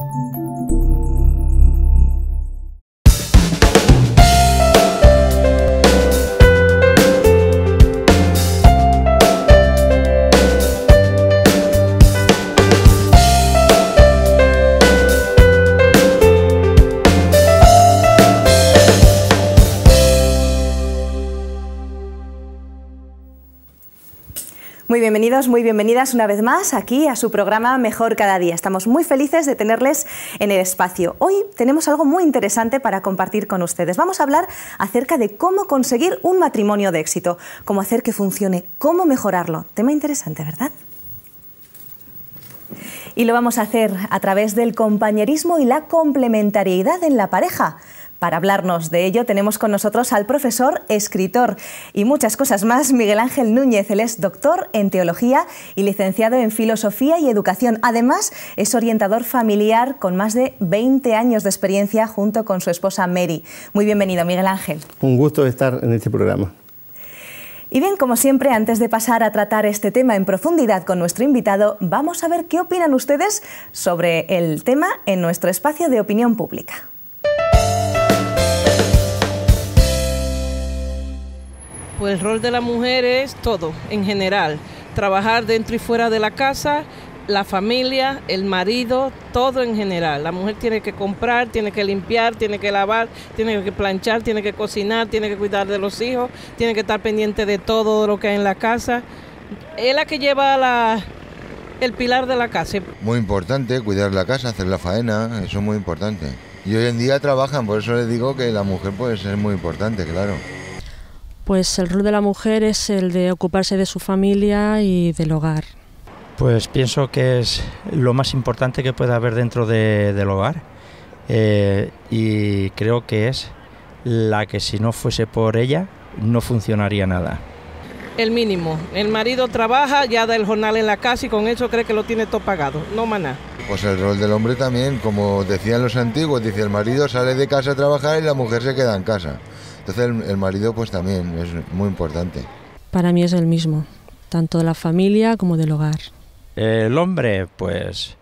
Muy bienvenidos, muy bienvenidas una vez más aquí a su programa Mejor cada día. Estamos muy felices de tenerles en el espacio. Hoy tenemos algo muy interesante para compartir con ustedes. Vamos a hablar acerca de cómo conseguir un matrimonio de éxito, cómo hacer que funcione, cómo mejorarlo. Tema interesante, ¿verdad? Y lo vamos a hacer a través del compañerismo y la complementariedad en la pareja. Para hablarnos de ello tenemos con nosotros al profesor, escritor y muchas cosas más, Miguel Ángel Núñez. Él es doctor en teología y licenciado en filosofía y educación. Además, es orientador familiar con más de 20 años de experiencia junto con su esposa Mary. Muy bienvenido, Miguel Ángel. Un gusto estar en este programa. Y bien, como siempre, antes de pasar a tratar este tema en profundidad con nuestro invitado, vamos a ver qué opinan ustedes sobre el tema en nuestro espacio de opinión pública. Pues el rol de la mujer es todo, en general. Trabajar dentro y fuera de la casa, la familia, el marido, todo en general. La mujer tiene que comprar, tiene que limpiar, tiene que lavar, tiene que planchar, tiene que cocinar, tiene que cuidar de los hijos, tiene que estar pendiente de todo lo que hay en la casa. Es la que lleva el pilar de la casa. Muy importante cuidar la casa, hacer la faena, eso es muy importante. Y hoy en día trabajan, por eso les digo que la mujer puede ser muy importante, claro. Pues el rol de la mujer es el de ocuparse de su familia y del hogar. Pues pienso que es lo más importante que puede haber dentro del hogar eh, y creo que es la que si no fuese por ella no funcionaría nada. El mínimo. El marido trabaja, ya da el jornal en la casa y con eso cree que lo tiene todo pagado. No maná. Pues el rol del hombre también, como decían los antiguos, dice el marido sale de casa a trabajar y la mujer se queda en casa. Entonces el, marido pues también es muy importante. Para mí es el mismo, tanto de la familia como del hogar. El hombre pues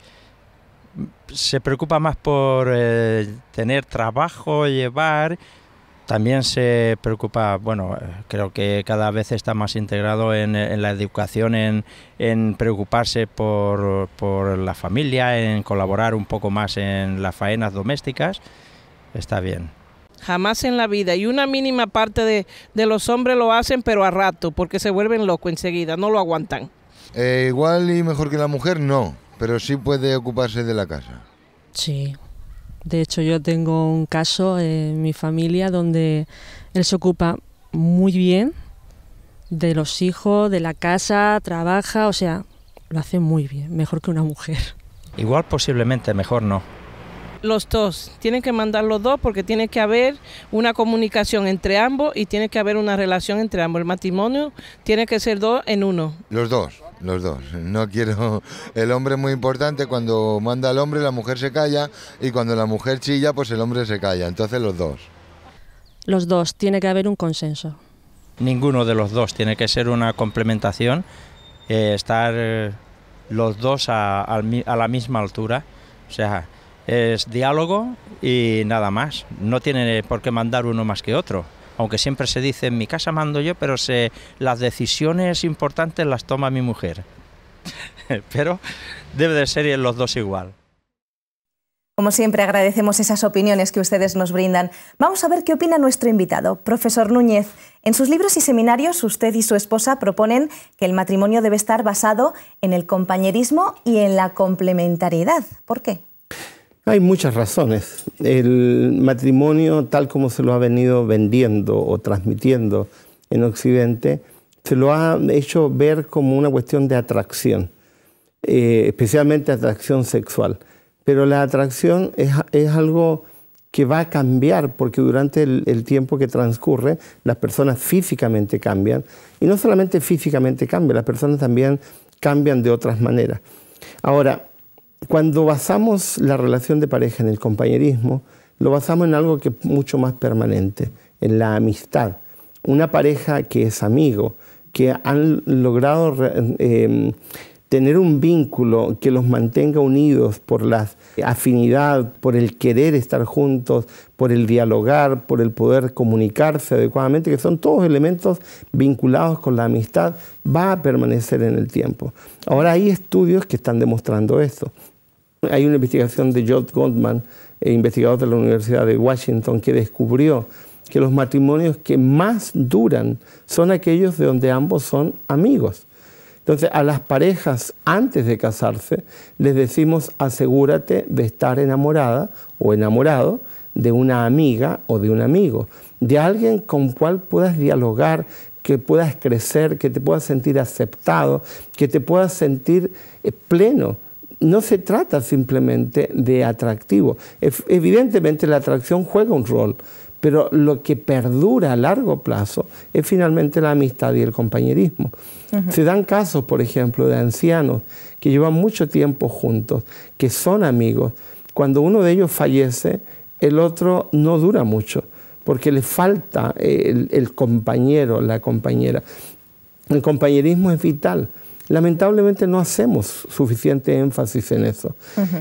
se preocupa más por eh, tener trabajo, llevar, también se preocupa, bueno, creo que cada vez está más integrado en, la educación, en, en preocuparse por, por, la familia, en colaborar un poco más en las faenas domésticas, está bien. Jamás en la vida. Y una mínima parte de, los hombres lo hacen, pero a rato, porque se vuelven locos enseguida, no lo aguantan. Eh, igual y mejor que la mujer, no, pero sí puede ocuparse de la casa. Sí. De hecho, yo tengo un caso en mi familia donde él se ocupa muy bien de los hijos, de la casa, trabaja, o sea, lo hace muy bien, mejor que una mujer. Igual posiblemente, mejor no. Los dos, tienen que mandar los dos porque tiene que haber una comunicación entre ambos y tiene que haber una relación entre ambos. El matrimonio tiene que ser dos en uno. Los dos, los dos. No quiero. El hombre es muy importante. Cuando manda el hombre, la mujer se calla. Y cuando la mujer chilla, pues el hombre se calla. Entonces los dos. Los dos, tiene que haber un consenso. Ninguno de los dos, tiene que ser una complementación. Eh, estar eh, los dos a, a la misma altura. O sea, es diálogo y nada más. No tiene por qué mandar uno más que otro. Aunque siempre se dice, en mi casa mando yo, pero las decisiones importantes las toma mi mujer. pero debe de ser los dos igual. Como siempre, agradecemos esas opiniones que ustedes nos brindan. Vamos a ver qué opina nuestro invitado, profesor Núñez. En sus libros y seminarios, usted y su esposa proponen que el matrimonio debe estar basado en el compañerismo y en la complementariedad. ¿Por qué? Hay muchas razones. El matrimonio, tal como se lo ha venido vendiendo o transmitiendo en Occidente, se lo ha hecho ver como una cuestión de atracción, eh, especialmente atracción sexual. Pero la atracción es, algo que va a cambiar porque durante el, el, tiempo que transcurre las personas físicamente cambian y no solamente físicamente cambian, las personas también cambian de otras maneras. Ahora, cuando basamos la relación de pareja en el compañerismo, lo basamos en algo que es mucho más permanente, en la amistad. Una pareja que es amigo, que han logrado em, tener un vínculo que los mantenga unidos por la afinidad, por el querer estar juntos, por el dialogar, por el poder comunicarse adecuadamente, que son todos elementos vinculados con la amistad, va a permanecer en el tiempo. Ahora hay estudios que están demostrando esto. Hay una investigación de George Goldman, eh, investigador de la Universidad de Washington, que descubrió que los matrimonios que más duran son aquellos de donde ambos son amigos. Entonces, a las parejas antes de casarse les decimos asegúrate de estar enamorada o enamorado de una amiga o de un amigo, de alguien con cual puedas dialogar, que puedas crecer, que te puedas sentir aceptado, que te puedas sentir eh, pleno. No se trata simplemente de atractivo. Evidentemente la atracción juega un rol, pero lo que perdura a largo plazo es finalmente la amistad y el compañerismo. Se dan casos, por ejemplo, de ancianos que llevan mucho tiempo juntos, que son amigos. Cuando uno de ellos fallece, el otro no dura mucho, porque le falta el, compañero, la compañera. El compañerismo es vital. Lamentablemente no hacemos suficiente énfasis en eso.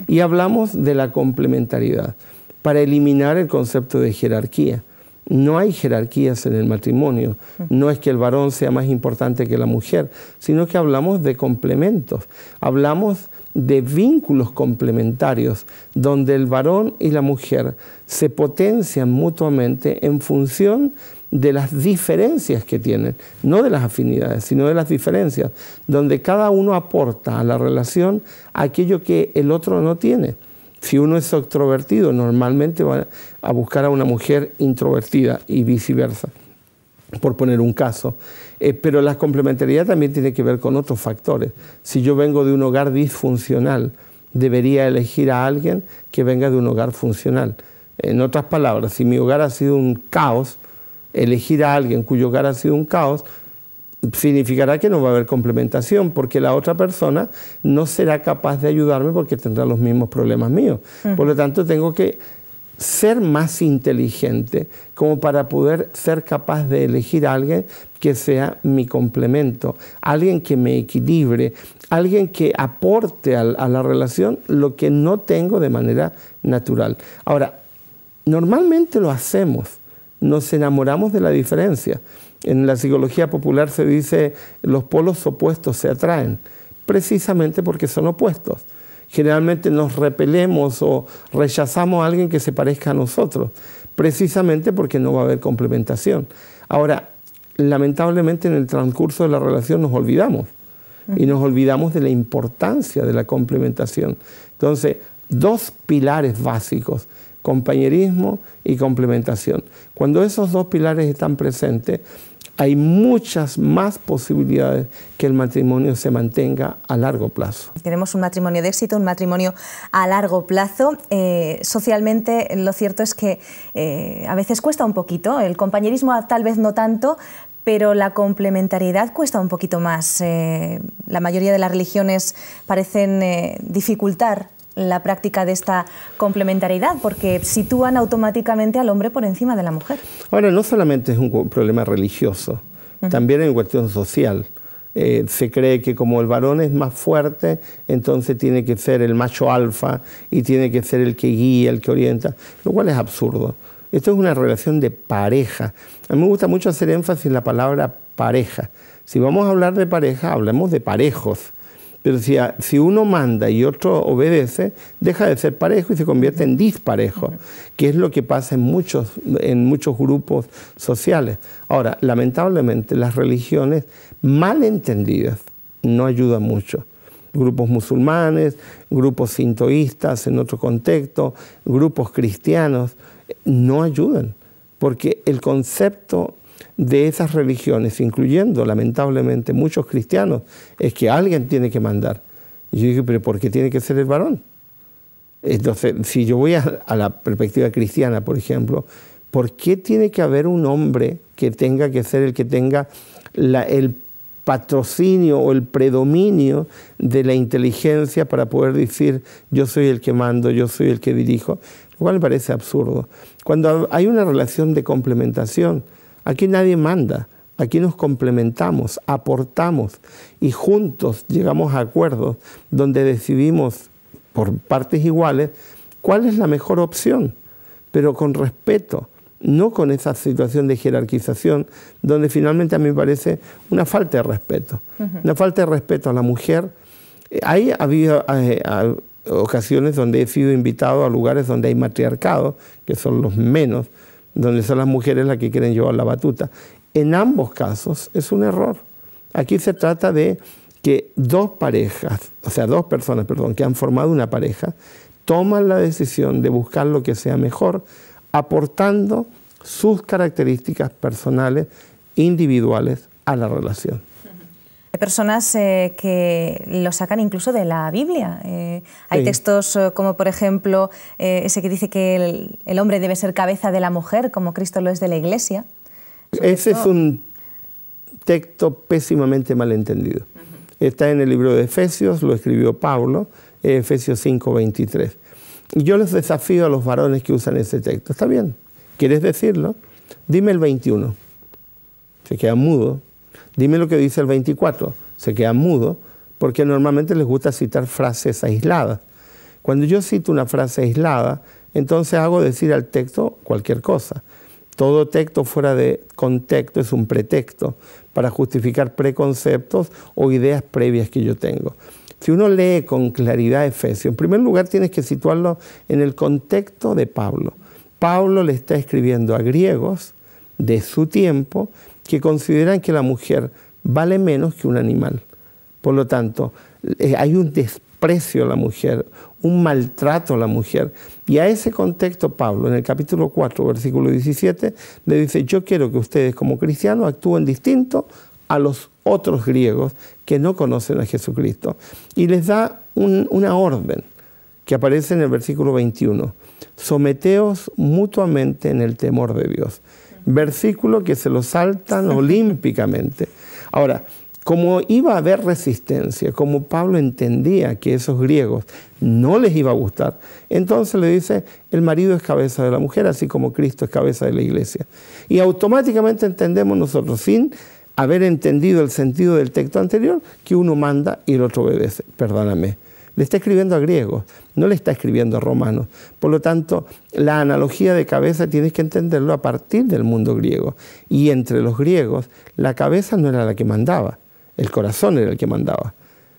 Y hablamos de la complementariedad para eliminar el concepto de jerarquía. No hay jerarquías en el matrimonio. No es que el varón sea más importante que la mujer, sino que hablamos de complementos. Hablamos de vínculos complementarios donde el varón y la mujer se potencian mutuamente en función de las diferencias que tienen, no de las afinidades, sino de las diferencias, donde cada uno aporta a la relación aquello que el otro no tiene. Si uno es extrovertido, normalmente va a buscar a una mujer introvertida y viceversa, por poner un caso. Eh, pero la complementariedad también tiene que ver con otros factores. Si yo vengo de un hogar disfuncional, debería elegir a alguien que venga de un hogar funcional. En otras palabras, si mi hogar ha sido un caos, elegir a alguien cuyo hogar ha sido un caos significará que no va a haber complementación porque la otra persona no será capaz de ayudarme porque tendrá los mismos problemas míos. Por lo tanto, tengo que ser más inteligente como para poder ser capaz de elegir a alguien que sea mi complemento, alguien que me equilibre, alguien que aporte a, a la relación lo que no tengo de manera natural. Ahora, normalmente lo hacemos, nos enamoramos de la diferencia. En la psicología popular se dice los polos opuestos se atraen, precisamente porque son opuestos. Generalmente nos repelemos o rechazamos a alguien que se parezca a nosotros, precisamente porque no va a haber complementación. Ahora, lamentablemente en el transcurso de la relación nos olvidamos y nos olvidamos de la importancia de la complementación. Entonces, dos pilares básicos, compañerismo y complementación. Cuando esos dos pilares están presentes, hay muchas más posibilidades que el matrimonio se mantenga a largo plazo. Queremos un matrimonio de éxito, un matrimonio a largo plazo. Eh, socialmente lo cierto es que eh, a veces cuesta un poquito, el compañerismo tal vez no tanto, pero la complementariedad cuesta un poquito más. Eh, la mayoría de las religiones parecen dificultar la práctica de esta complementariedad, porque sitúan automáticamente al hombre por encima de la mujer. Ahora, no solamente es un problema religioso, también es una cuestión social. Eh, se cree que como el varón es más fuerte, entonces tiene que ser el macho alfa y tiene que ser el que guía, el que orienta, lo cual es absurdo. Esto es una relación de pareja. A mí me gusta mucho hacer énfasis en la palabra pareja. Si vamos a hablar de pareja, hablemos de parejos. Pero si, uno manda y otro obedece, deja de ser parejo y se convierte en disparejo, que es lo que pasa en muchos, en muchos grupos sociales. Ahora, lamentablemente, las religiones mal entendidas no ayudan mucho. Grupos musulmanes, grupos sintoístas en otro contexto, grupos cristianos, no ayudan, porque el concepto de esas religiones, incluyendo lamentablemente muchos cristianos, es que alguien tiene que mandar. Y yo dije, pero ¿por qué tiene que ser el varón? Entonces, si yo voy a, la perspectiva cristiana, por ejemplo, ¿por qué tiene que haber un hombre que tenga que ser el que tenga el patrocinio o el predominio de la inteligencia para poder decir yo soy el que mando, yo soy el que dirijo? Lo me parece absurdo. Cuando hay una relación de complementación, Aquí nadie manda, Aquí nos complementamos, aportamos y juntos llegamos a acuerdos donde decidimos por partes iguales cuál es la mejor opción, pero con respeto, no con esa situación de jerarquización donde finalmente a mí me parece una falta de respeto, una falta de respeto a la mujer. Hay habido eh, ocasiones donde he sido invitado a lugares donde hay matriarcado, que son los menos, donde son las mujeres las que quieren llevar la batuta. En ambos casos es un error. Aquí se trata de que dos parejas, o sea, dos personas, perdón, que han formado una pareja, toman la decisión de buscar lo que sea mejor, aportando sus características personales, individuales a la relación. Hay personas eh, que lo sacan incluso de la Biblia. Eh, hay textos eh, como, por ejemplo, ese que dice que el, hombre debe ser cabeza de la mujer, como Cristo lo es de la Iglesia. ese es un texto pésimamente malentendido. Está en el libro de Efesios, lo escribió Pablo, Efesios 5, 23. Y yo les desafío a los varones que usan ese texto. Está bien, ¿quieres decirlo? Dime el 21. Se queda mudo Dime lo que dice el 24. Se quedan mudos porque normalmente les gusta citar frases aisladas. Cuando yo cito una frase aislada, entonces hago decir al texto cualquier cosa. Todo texto fuera de contexto es un pretexto para justificar preconceptos o ideas previas que yo tengo. Si uno lee con claridad Efesios, en primer lugar tienes que situarlo en el contexto de Pablo. Pablo le está escribiendo a griegos de su tiempo que consideran que la mujer vale menos que un animal. Por lo tanto, eh, hay un desprecio a la mujer, un maltrato a la mujer. Y a ese contexto Pablo, en el capítulo 4, versículo 17, le dice, yo quiero que ustedes como cristianos actúen distinto a los otros griegos que no conocen a Jesucristo. Y les da una orden que aparece en el versículo 21. Someteos mutuamente en el temor de Dios versículo que se lo saltan olímpicamente. Ahora, como iba a haber resistencia, como Pablo entendía que esos griegos no les iba a gustar, entonces le dice, el marido es cabeza de la mujer, así como Cristo es cabeza de la iglesia. Y automáticamente entendemos nosotros, sin haber entendido el sentido del texto anterior, que uno manda y el otro obedece. Perdóname. Le está escribiendo a griegos, no le está escribiendo a romanos. Por lo tanto, la analogía de cabeza tienes que entenderlo a partir del mundo griego. Y entre los griegos, la cabeza no era la que mandaba, el corazón era el que mandaba.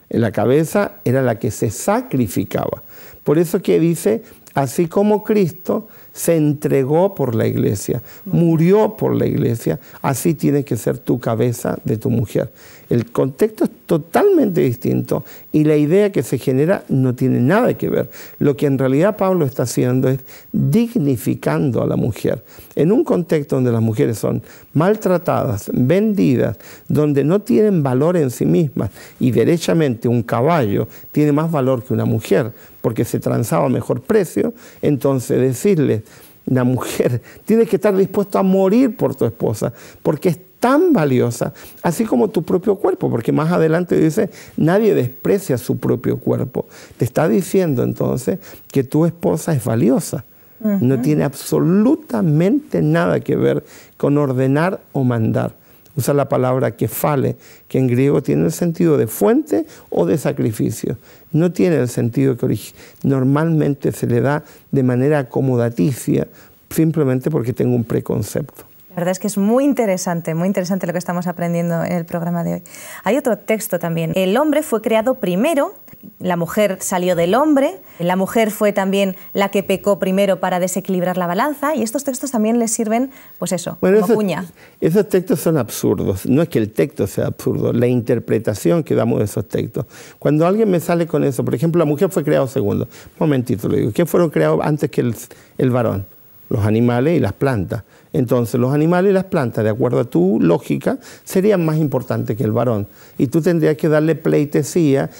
La cabeza era la que se sacrificaba. Por eso que dice, así como Cristo se entregó por la iglesia, murió por la iglesia, así tiene que ser tu cabeza de tu mujer. El contexto es totalmente distinto y la idea que se genera no tiene nada que ver. Lo que en realidad Pablo está haciendo es dignificando a la mujer. En un contexto donde las mujeres son maltratadas, vendidas, donde no tienen valor en sí mismas y derechamente un caballo tiene más valor que una mujer porque se transaba a mejor precio, entonces decirle, la mujer tiene que estar dispuesta a morir por tu esposa, porque es tan valiosa, así como tu propio cuerpo, porque más adelante dice, nadie desprecia su propio cuerpo. Te está diciendo entonces que tu esposa es valiosa. No tiene absolutamente nada que ver con ordenar o mandar. Usa la palabra kefale, que en griego tiene el sentido de fuente o de sacrificio. No tiene el sentido que normalmente se le da de manera acomodaticia, simplemente porque tengo un preconcepto. La verdad es que es muy interesante, muy interesante lo que estamos aprendiendo en el programa de hoy. Hay otro texto también. El hombre fue creado primero, la mujer salió del hombre, la mujer fue también la que pecó primero para desequilibrar la balanza y estos textos también les sirven, pues eso, como esos, cuña. Esos textos son absurdos. No es que el texto sea absurdo, la interpretación que damos de esos textos. Cuando alguien me sale con eso, por ejemplo, la mujer fue creada segundo. Un momentito, le digo, ¿qué fueron creados antes que el varón? Los animales y las plantas. Entonces los animales y las plantas, de acuerdo a tu lógica, serían más importantes que el varón. Y tú tendrías que darle pleitesía,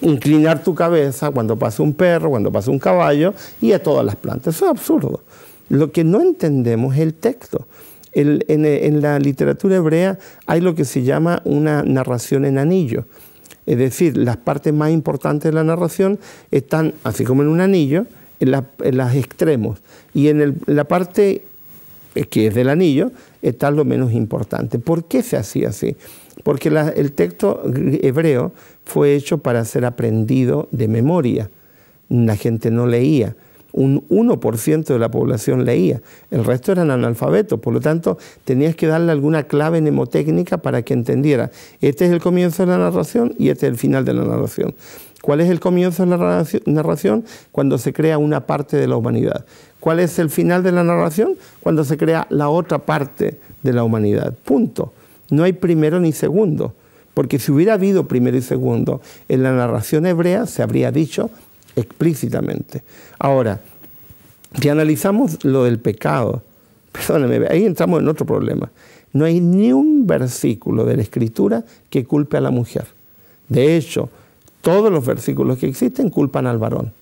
inclinar tu cabeza cuando pase un perro, cuando pase un caballo y a todas las plantas. Eso es absurdo. Lo que no entendemos es el texto. en, la literatura hebrea hay lo que se llama una narración en anillo. Es decir, las partes más importantes de la narración están, así como en un anillo, en, los extremos. Y en la parte que es del anillo, está lo menos importante. ¿Por qué se hacía así? Porque el texto hebreo fue hecho para ser aprendido de memoria. La gente no leía. Un 1% de la población leía, el resto eran analfabetos, por lo tanto tenías que darle alguna clave mnemotécnica para que entendiera. Este es el comienzo de la narración y este es el final de la narración. ¿Cuál es el comienzo de la narración? Cuando se crea una parte de la humanidad. ¿Cuál es el final de la narración? Cuando se crea la otra parte de la humanidad. Punto. No hay primero ni segundo. Porque si hubiera habido primero y segundo, en la narración hebrea se habría dicho explícitamente. Ahora, si analizamos lo del pecado, perdóneme, ahí entramos en otro problema. No hay ni un versículo de la Escritura que culpe a la mujer. De hecho, todos los versículos que existen culpan al varón.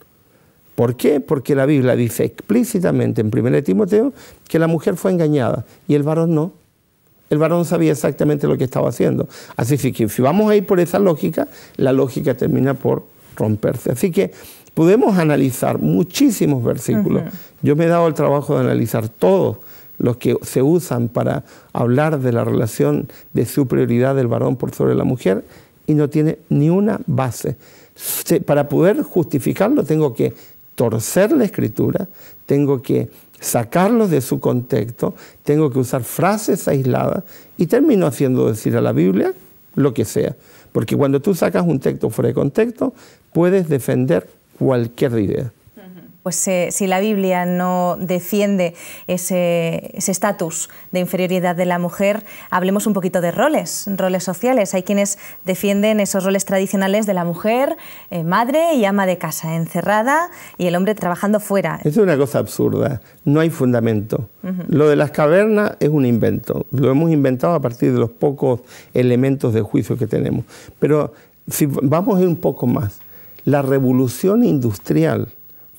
¿Por qué? Porque la Biblia dice explícitamente en 1 Timoteo que la mujer fue engañada y el varón no. El varón sabía exactamente lo que estaba haciendo. Así que si vamos a ir por esa lógica, la lógica termina por romperse. Así que podemos analizar muchísimos versículos. Yo me he dado el trabajo de analizar todos los que se usan para hablar de la relación de superioridad del varón por sobre la mujer y no tiene ni una base. Para poder justificarlo tengo que torcer la escritura, tengo que sacarlo de su contexto, tengo que usar frases aisladas y termino haciendo decir a la Biblia lo que sea. Porque cuando tú sacas un texto fuera de contexto, puedes defender cualquier idea pues eh, si la Biblia no defiende ese estatus de inferioridad de la mujer, hablemos un poquito de roles, roles sociales. Hay quienes defienden esos roles tradicionales de la mujer, eh, madre y ama de casa, encerrada y el hombre trabajando fuera. Es una cosa absurda, no hay fundamento. Lo de las cavernas es un invento, lo hemos inventado a partir de los pocos elementos de juicio que tenemos. Pero si vamos a ir un poco más, la revolución industrial,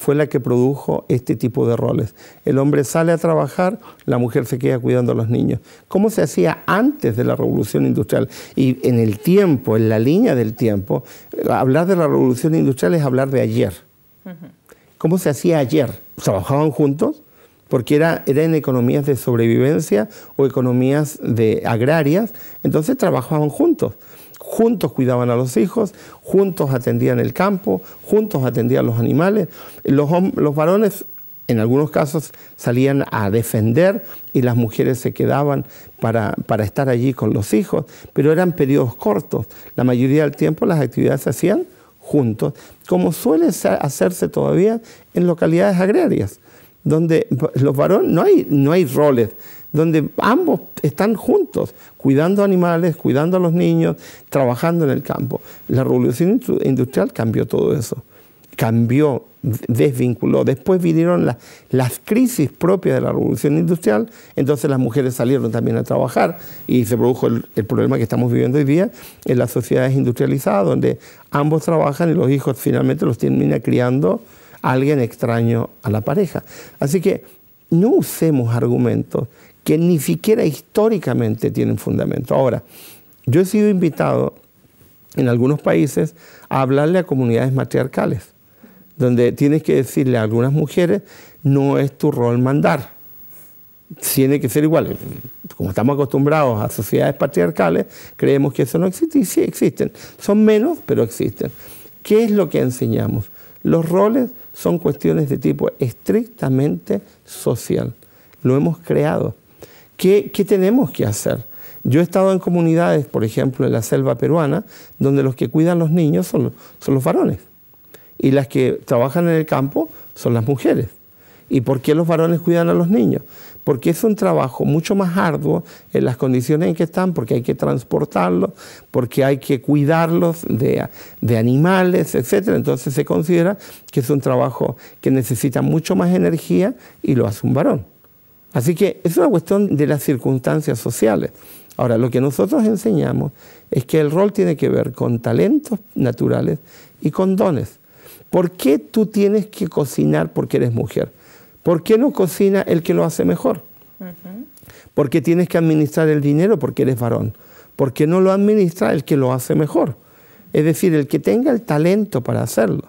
fue la que produjo este tipo de roles. El hombre sale a trabajar, la mujer se queda cuidando a los niños. ¿Cómo se hacía antes de la revolución industrial? Y en el tiempo, en la línea del tiempo, hablar de la revolución industrial es hablar de ayer. ¿Cómo se hacía ayer? ¿Trabajaban juntos? porque era, era, en economías de sobrevivencia o economías de agrarias, entonces trabajaban juntos juntos cuidaban a los hijos, juntos atendían el campo, juntos atendían los animales. Los, varones en algunos casos salían a defender y las mujeres se quedaban para, para, estar allí con los hijos, pero eran periodos cortos. La mayoría del tiempo las actividades se hacían juntos, como suele hacerse todavía en localidades agrarias, donde los varones, no hay, no hay roles donde ambos están juntos, cuidando animales, cuidando a los niños, trabajando en el campo. La revolución industrial cambió todo eso, cambió, desvinculó. Después vinieron las crisis propias de la revolución industrial, entonces las mujeres salieron también a trabajar y se produjo el, el problema que estamos viviendo hoy día en las sociedades industrializadas, donde ambos trabajan y los hijos finalmente los termina criando alguien extraño a la pareja. Así que no usemos argumentos que ni siquiera históricamente tienen fundamento. Ahora, yo he sido invitado en algunos países a hablarle a comunidades matriarcales, donde tienes que decirle a algunas mujeres, no es tu rol mandar, tiene que ser igual. Como estamos acostumbrados a sociedades patriarcales, creemos que eso no existe y sí existen. Son menos, pero existen. ¿Qué es lo que enseñamos? Los roles son cuestiones de tipo estrictamente social. Lo hemos creado. ¿Qué, tenemos que hacer? Yo he estado en comunidades, por ejemplo, en la selva peruana, donde los que cuidan los niños son, los varones y las que trabajan en el campo son las mujeres. ¿Y por qué los varones cuidan a los niños? Porque es un trabajo mucho más arduo en las condiciones en que están, porque hay que transportarlos, porque hay que cuidarlos de, de animales, etc. Entonces se considera que es un trabajo que necesita mucho más energía y lo hace un varón. Así que es una cuestión de las circunstancias sociales. Ahora, lo que nosotros enseñamos es que el rol tiene que ver con talentos naturales y con dones. ¿Por qué tú tienes que cocinar porque eres mujer? ¿Por qué no cocina el que lo hace mejor? ¿Por qué tienes que administrar el dinero porque eres varón? ¿Por qué no lo administra el que lo hace mejor? Es decir, el que tenga el talento para hacerlo.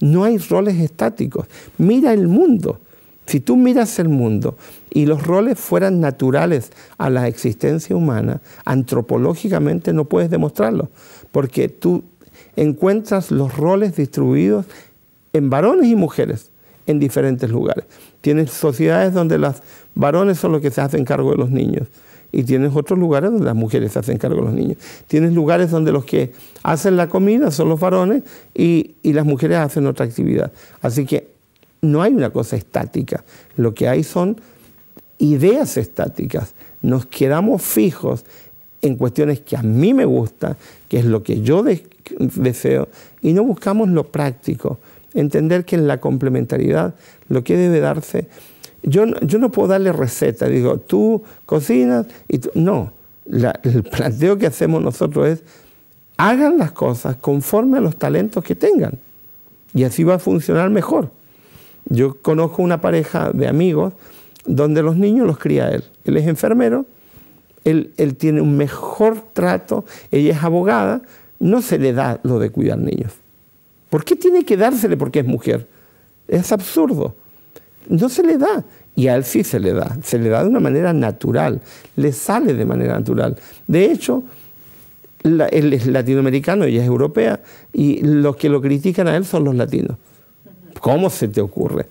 No hay roles estáticos. Mira el mundo. Si tú miras el mundo y los roles fueran naturales a la existencia humana, antropológicamente no puedes demostrarlo, porque tú encuentras los roles distribuidos en varones y mujeres en diferentes lugares. Tienes sociedades donde los varones son los que se hacen cargo de los niños y tienes otros lugares donde las mujeres se hacen cargo de los niños. Tienes lugares donde los que hacen la comida son los varones y, y las mujeres hacen otra actividad. Así que no hay una cosa estática, lo que hay son ideas estáticas. Nos quedamos fijos en cuestiones que a mí me gusta, que es lo que yo deseo, y no buscamos lo práctico. Entender que en la complementariedad lo que debe darse, yo, yo no puedo darle receta, digo, tú cocinas y tú, no, el planteo que hacemos nosotros es, hagan las cosas conforme a los talentos que tengan, y así va a funcionar mejor. Yo conozco una pareja de amigos donde los niños los cría él. Él es enfermero, él, tiene un mejor trato, ella es abogada, no se le da lo de cuidar niños. ¿Por qué tiene que dársele porque es mujer? Es absurdo. No se le da. Y a él sí se le da. Se le da de una manera natural. Le sale de manera natural. De hecho, él es latinoamericano, ella es europea, y los que lo critican a él son los latinos. ¿Cómo se te ocurre?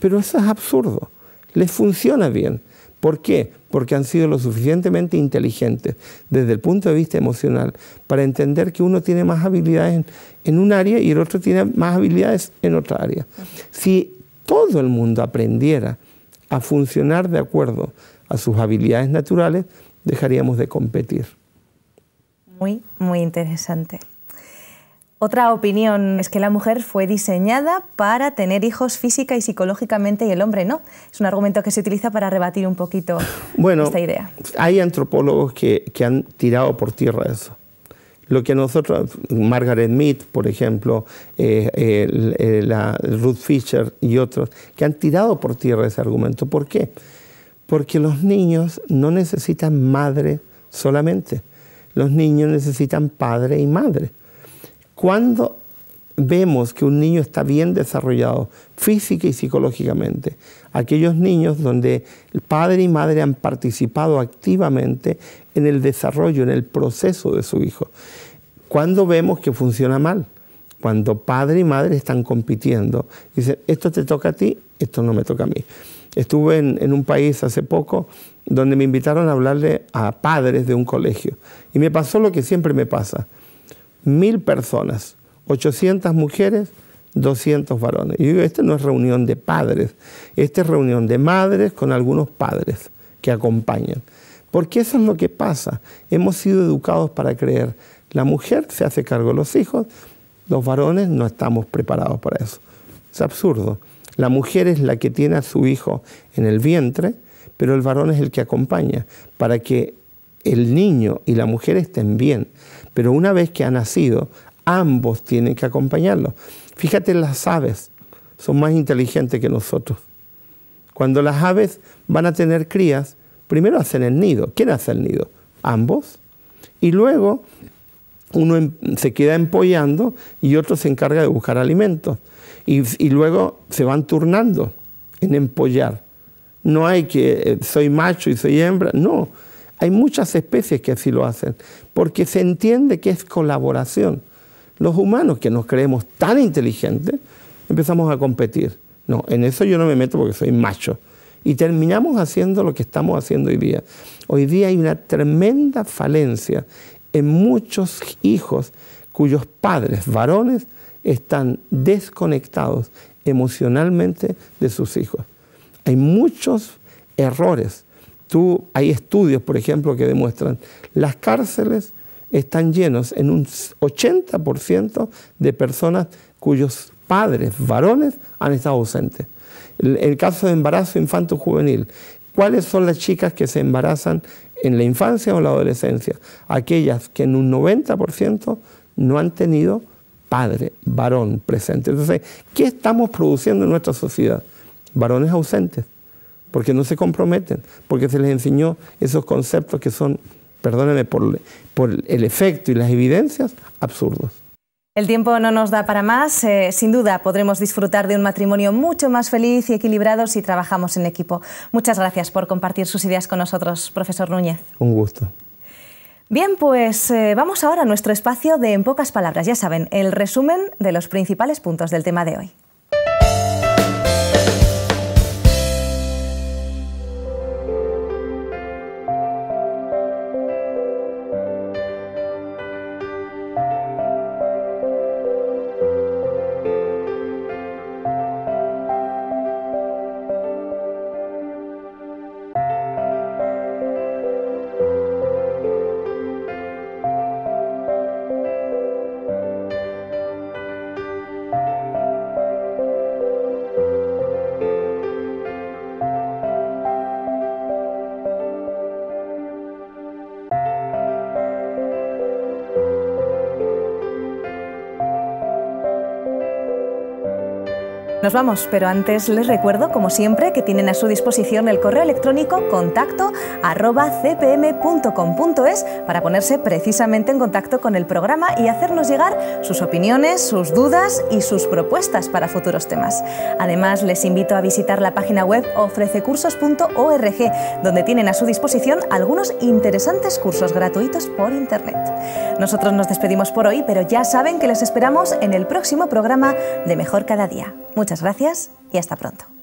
Pero eso es absurdo. Les funciona bien. ¿Por qué? Porque han sido lo suficientemente inteligentes desde el punto de vista emocional para entender que uno tiene más habilidades en, un área y el otro tiene más habilidades en otra área. Si todo el mundo aprendiera a funcionar de acuerdo a sus habilidades naturales, dejaríamos de competir. Muy, muy interesante. Otra opinión es que la mujer fue diseñada para tener hijos física y psicológicamente y el hombre no. Es un argumento que se utiliza para rebatir un poquito esta idea. Hay antropólogos que, han tirado por tierra eso. Lo que nosotros, Margaret Mead, por ejemplo, eh, eh, la Ruth Fisher y otros, que han tirado por tierra ese argumento. ¿Por qué? Porque los niños no necesitan madre solamente. Los niños necesitan padre y madre. Cuando vemos que un niño está bien desarrollado física y psicológicamente, aquellos niños donde el padre y madre han participado activamente en el desarrollo, en el proceso de su hijo. Cuando vemos que funciona mal, cuando padre y madre están compitiendo, dicen, esto te toca a ti, esto no me toca a mí. Estuve en, en, un país hace poco donde me invitaron a hablarle a padres de un colegio. Y me pasó lo que siempre me pasa mil personas, 800 mujeres, 200 varones. Y digo, esta no es reunión de padres, esta es reunión de madres con algunos padres que acompañan. Porque eso es lo que pasa. Hemos sido educados para creer, la mujer se hace cargo de los hijos, los varones no estamos preparados para eso. Es absurdo. La mujer es la que tiene a su hijo en el vientre, pero el varón es el que acompaña para que el niño y la mujer estén bien. Pero una vez que ha nacido, ambos tienen que acompañarlo. Fíjate, las aves son más inteligentes que nosotros. Cuando las aves van a tener crías, primero hacen el nido. ¿Quién hace el nido? Ambos. Y luego uno se queda empollando y otro se encarga de buscar alimentos. Y, y, luego se van turnando en empollar. No hay que eh, soy macho y soy hembra. No, hay muchas especies que así lo hacen, porque se entiende que es colaboración. Los humanos que nos creemos tan inteligentes, empezamos a competir. No, en eso yo no me meto porque soy macho. Y terminamos haciendo lo que estamos haciendo hoy día. Hoy día hay una tremenda falencia en muchos hijos cuyos padres varones están desconectados emocionalmente de sus hijos. Hay muchos errores Tú, hay estudios, por ejemplo, que demuestran las cárceles están llenos en un 80% de personas cuyos padres varones han estado ausentes. En el caso de embarazo infanto-juvenil, ¿cuáles son las chicas que se embarazan en la infancia o la adolescencia? Aquellas que en un 90% no han tenido padre, varón presente. Entonces, ¿qué estamos produciendo en nuestra sociedad? Varones ausentes porque no se comprometen, porque se les enseñó esos conceptos que son, perdónenme por, por el efecto y las evidencias, absurdos. El tiempo no nos da para más. Eh, sin duda podremos disfrutar de un matrimonio mucho más feliz y equilibrado si trabajamos en equipo. Muchas gracias por compartir sus ideas con nosotros, profesor Núñez. Un gusto. Bien, pues eh, vamos ahora a nuestro espacio de En pocas palabras. Ya saben, el resumen de los principales puntos del tema de hoy. Nos vamos, pero antes les recuerdo, como siempre, que tienen a su disposición el correo electrónico contacto cpm.com.es para ponerse precisamente en contacto con el programa y hacernos llegar sus opiniones, sus dudas y sus propuestas para futuros temas. Además, les invito a visitar la página web ofrececursos.org, donde tienen a su disposición algunos interesantes cursos gratuitos por Internet. Nosotros nos despedimos por hoy, pero ya saben que les esperamos en el próximo programa de Mejor Cada Día. Muchas gracias y hasta pronto.